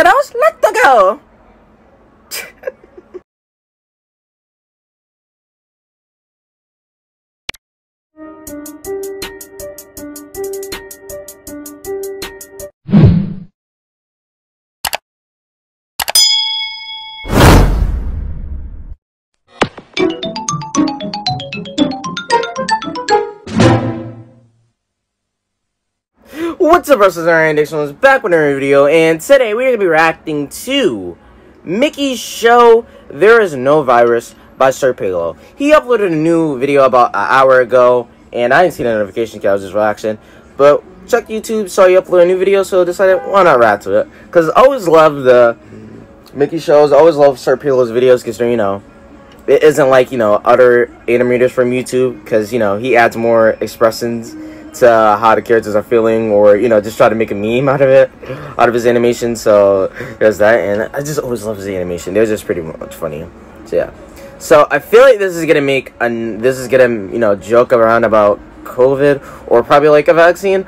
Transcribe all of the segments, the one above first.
kiddos. Let's go. What's up, Ryan Dixon is back with another video, and today we're going to be reacting to Mokey's show, There Is No Virus by Sir Pelo. He uploaded a new video about an hour ago, and I didn't see the notification because I was just relaxing, but check YouTube, saw you upload a new video, so decided why not react to it, because I always love the Mokey shows, I always love Sir Pelo's videos, because, you know, it isn't like, you know, other animators from YouTube, because, you know, he adds more expressions to how the characters are feeling or you know just try to make a meme out of it out of his animation. So there's that. And i just always love his animation. They're just pretty much funny. So yeah. So i feel like this is gonna make a this is gonna you know joke around about covid or probably like a vaccine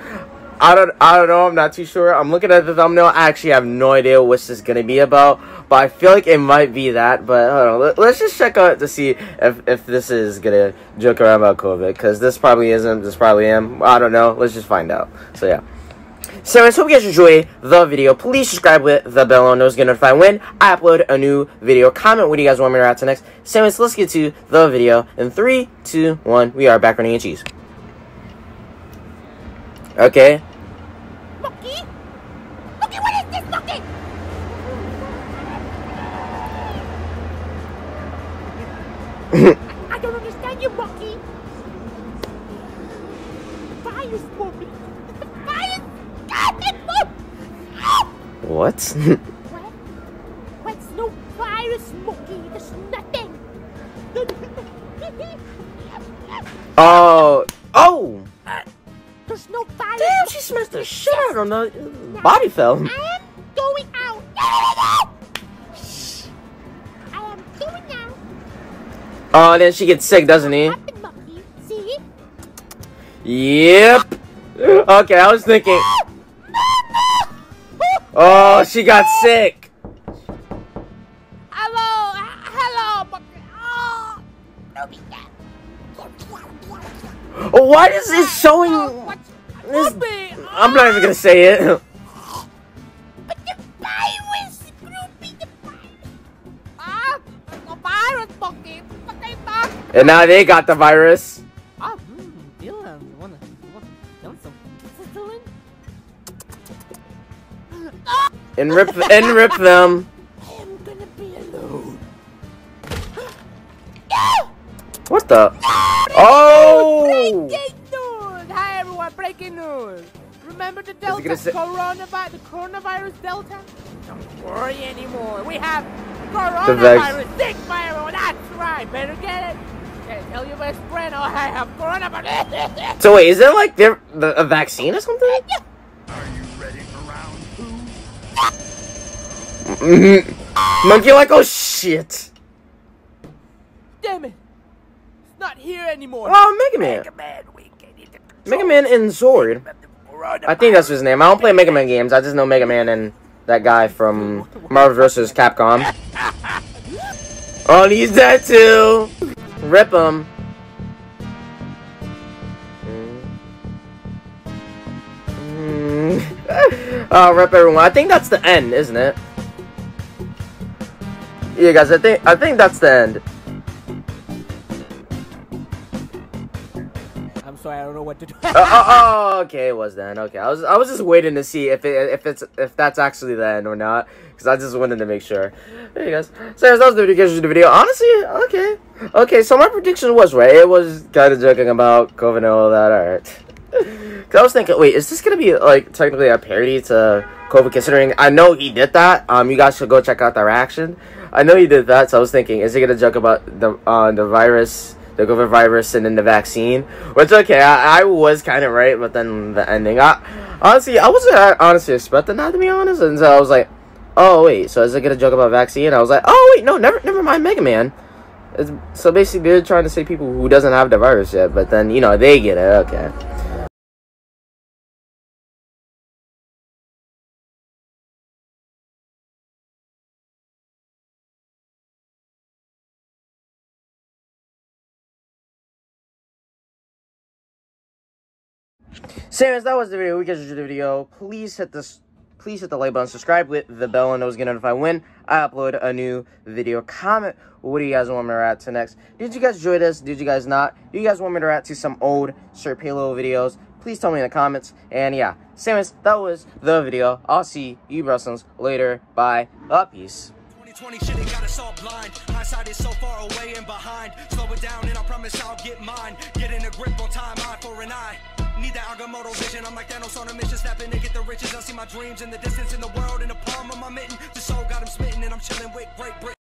I don't, I don't know. I'm not too sure. I'm looking at the thumbnail. I actually have no idea what this is gonna be about, but I feel like it might be that. But hold on, Let, us just check out to see if if this is gonna joke around about COVID, because this probably isn't. This probably am. I don't know. Let's just find out. So yeah. So, I hope you guys enjoy the video. Please subscribe with the bell on those get notified when I upload a new video. Comment what do you guys want me to react to next. So, let's get to the video. In three, two, one, we are back running and cheese. Okay, I don't understand you, Mokey. Fire smoking. Fire. God, What? what? What's no fire smoky? There's nothing. Oh. Oh. There's no fire. Damn, she smashed the shit out of the body fell. I am going out. Oh, then she gets sick, doesn't he? Yep. Okay, I was thinking. Oh, she got sick. Hello, hello. Oh, why is it showing? This, I'm not even gonna say it. And now they got the virus. Ah, mm, Dylan, wanna, wanna, want some And rip, and rip them. I am gonna be alone. What the? Oh! Breaking news! Hi everyone, breaking news! Remember the Delta coronavirus, the coronavirus Delta? Don't worry anymore. We have coronavirus, sick virus. That's right. Better get it. Tell your best friend, I have coronavirus. So wait, is it like the, a vaccine or something? Are you ready for round two? Mokey like, oh shit. Damn it. It's not here anymore. Oh, Mega Man. Mega Man, Mega Man and Zord. I think that's his name. I don't play Mega Man games. I just know Mega Man and that guy from Marvel vs. Capcom. Oh, he's dead too. Rip him. oh, mm. rip everyone. I think that's the end, isn't it? Yeah, guys. I think I think that's the end. Don't know what to do. uh, oh, oh, okay. It was then. Okay, I was I was just waiting to see if it if it's if that's actually the end or not because I just wanted to make sure. There you guys. So that was the video. The video. Honestly, okay. Okay, so my prediction was right. It was kind of joking about COVID and all that. All right. Cause I was thinking, wait, is this gonna be like technically a parody to COVID? Considering I know he did that. Um, you guys should go check out the reaction. I know he did that, so I was thinking, is he gonna joke about the uh, the virus, the COVID virus, and then the vaccine? Which okay, I, I was kind of right, but then the ending, I honestly, I wasn't honestly expecting that to be honest, and so I was like, oh wait, so is it gonna joke about vaccine? I was like, oh wait, no, never, never mind, Mega Man. It's, so basically, they're trying to say people who doesn't have the virus yet, but then you know they get it. Okay. So, that was the video. We guys enjoyed the video. Please hit this. Please hit the like button, subscribe with the bell, and those get notified when I upload a new video. Comment what do you guys want me to react to next? Did you guys enjoy this? Did you guys not? Do you guys want me to react to some old Sir Pelo videos? Please tell me in the comments. And yeah, Samus, that was the video. I'll see you Brussels later. Bye. Uh, peace. 2020 shit ain't got us all blind. Hindsight is so far away and behind. Slow it down and I promise I'll get mine. Getting a grip on time, eye for an eye. Need that Agamotto vision. I'm like Thanos on a mission, snapping to get the riches. I see my dreams in the distance in the world in the palm of my mitten. The soul got him smitten and I'm chilling with great Britain.